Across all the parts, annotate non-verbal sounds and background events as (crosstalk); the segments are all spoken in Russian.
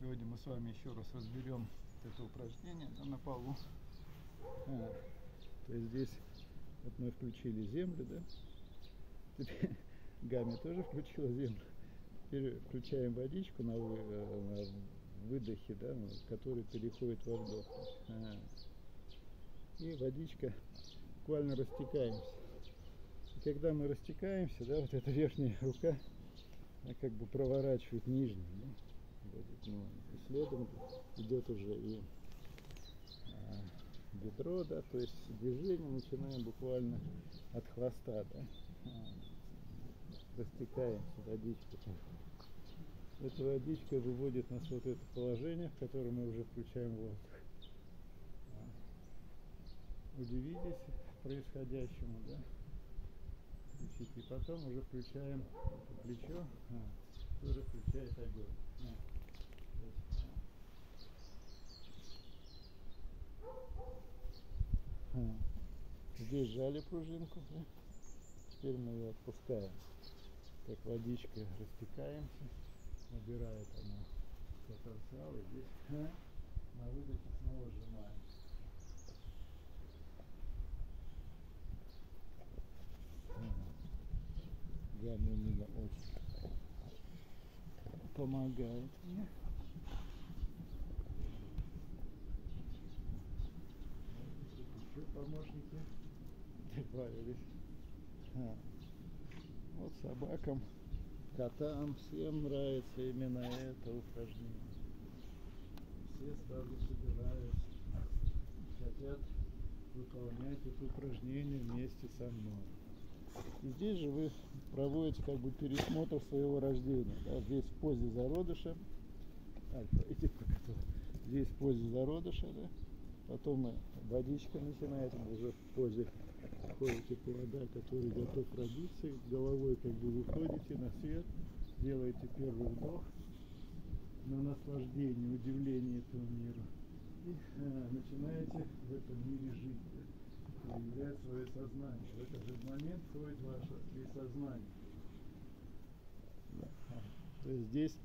мы с вами еще раз разберем вот это упражнение да, на полу. А, то есть здесь вот мы включили землю, да? Теперь (laughs) Гами тоже включила землю. Теперь включаем водичку на, вы, э, на выдохе, да, ну, который переходит во вдох. А. И водичка буквально растекаемся. И когда мы растекаемся, да, вот эта верхняя рука, она как бы проворачивает нижнюю. Да, ну, и следом идет уже и а, бедро, да, то есть движение начинаем буквально от хвоста, да, растекаемся водичкой. Эта водичка выводит нас вот это положение, в котором мы уже включаем воздух. А, удивитесь происходящему, да? Включите. И потом уже включаем плечо, а, тоже включает огонь. А. Здесь жали пружинку, теперь мы ее отпускаем. Так водичкой растекаемся, набирает она потенциал, и здесь на выдохе снова сжимаем. Гамма меня очень помогает мне. еще помощники добавились. А. Вот собакам, котам, всем нравится именно это упражнение. Все сразу собираются, хотят выполнять это упражнение вместе со мной. И здесь же вы проводите как бы пересмотр своего рождения. Да? Здесь в позе зародыша. Альфа, иди Здесь в позе зародыша, да? Потом водичка начинает, уже в позе ходите плода, который готов родиться, головой как бы выходите на свет, делаете первый вдох на наслаждение, удивление этого мира. И а, начинаете в этом мире жить, проявлять свое сознание. В этот же момент входит ваше присознание. То есть здесь...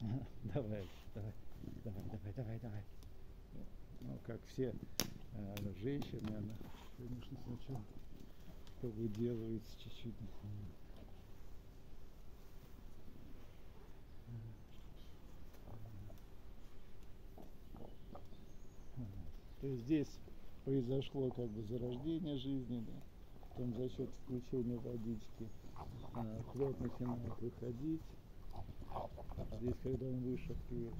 (laughs) Давай, давай, давай, давай, давай, давай как все э, женщины, она, конечно, сначала повыделывается чуть-чуть. То есть здесь произошло как бы зарождение жизни, да, потом за счет включения водички а, плод начинает выходить, Здесь, когда он вышагивает,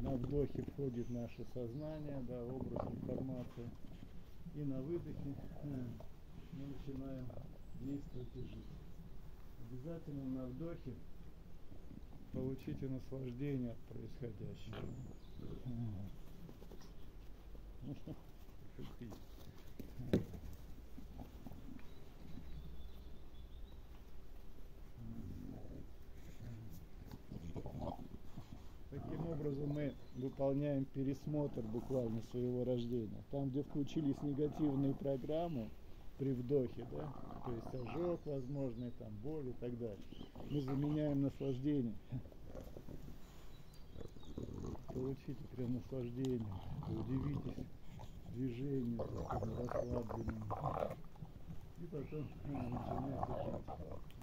на вдохе входит наше сознание, да, образ, информация. И на выдохе э, мы начинаем действовать и жить. Обязательно на вдохе получите наслаждение от происходящего. Таким образом мы выполняем пересмотр буквально своего рождения. Там, где включились негативные программы при вдохе, да, то есть ожог возможный, там боль и так далее, мы заменяем наслаждение. Получите прям наслаждение, удивитесь движению, расслабленному. И потом начинаете жить.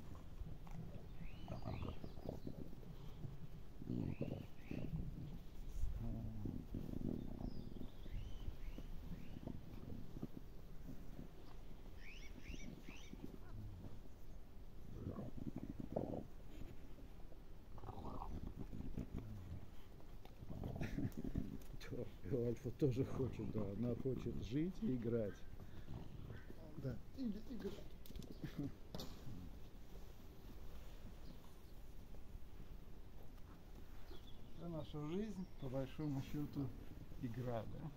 Альфа тоже хочет, да, она хочет жить и играть. Да, или играть. Вся наша жизнь, по большому счету, игра, да?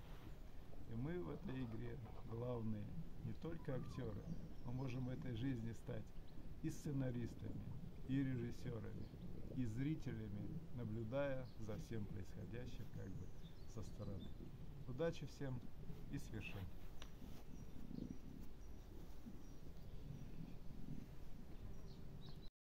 И мы в этой игре главные, не только актеры, мы можем в этой жизни стать и сценаристами, и режиссерами, и зрителями, наблюдая за всем происходящим как бы со стороны. Удачи всем и свершим!